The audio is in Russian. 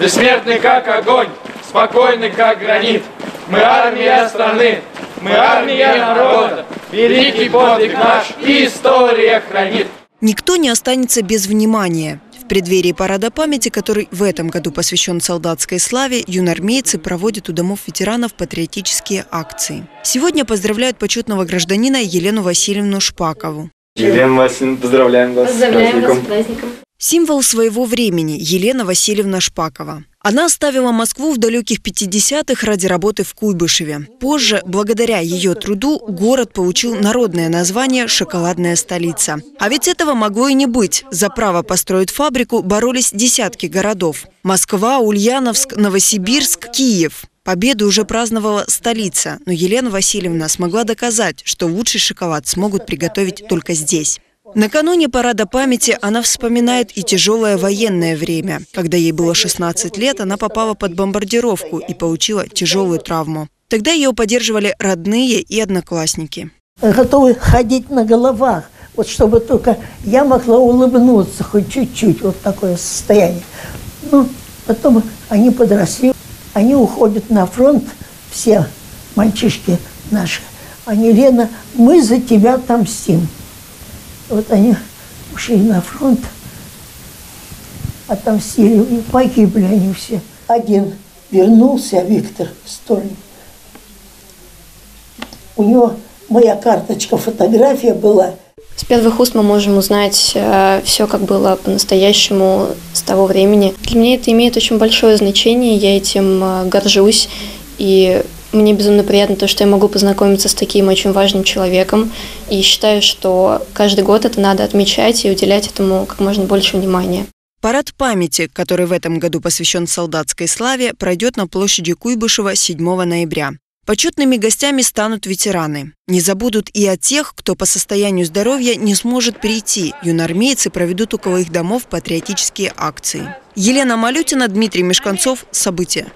Бессмертный как огонь, спокойный как гранит. Мы армия страны, мы армия народа. Великий подвиг наш и история хранит. Никто не останется без внимания. В преддверии парада памяти, который в этом году посвящен солдатской славе, юнормейцы проводят у домов ветеранов патриотические акции. Сегодня поздравляют почетного гражданина Елену Васильевну Шпакову. Елена Васильевна, поздравляем вас Поздравляем с вас с праздником. Символ своего времени – Елена Васильевна Шпакова. Она оставила Москву в далеких 50-х ради работы в Куйбышеве. Позже, благодаря ее труду, город получил народное название «Шоколадная столица». А ведь этого могло и не быть. За право построить фабрику боролись десятки городов. Москва, Ульяновск, Новосибирск, Киев. Победу уже праздновала столица, но Елена Васильевна смогла доказать, что лучший шоколад смогут приготовить только здесь. Накануне парада памяти она вспоминает и тяжелое военное время. Когда ей было 16 лет, она попала под бомбардировку и получила тяжелую травму. Тогда ее поддерживали родные и одноклассники. готовы ходить на головах, вот чтобы только я могла улыбнуться хоть чуть-чуть, вот такое состояние. Ну, потом они подросли, они уходят на фронт, все мальчишки наши. Они, Лена, мы за тебя отомстим. Вот они ушли на фронт, отомстили, и погибли они все. Один вернулся, Виктор Стольник. У него моя карточка, фотография была. С первых уст мы можем узнать все, как было по-настоящему с того времени. Для меня это имеет очень большое значение, я этим э, горжусь, и мне безумно приятно то, что я могу познакомиться с таким очень важным человеком, и считаю, что каждый год это надо отмечать и уделять этому как можно больше внимания. Парад памяти, который в этом году посвящен солдатской славе, пройдет на площади Куйбышева 7 ноября. Почетными гостями станут ветераны. Не забудут и о тех, кто по состоянию здоровья не сможет прийти. Юнормейцы проведут около их домов патриотические акции. Елена Малютина, Дмитрий Мешканцов. События.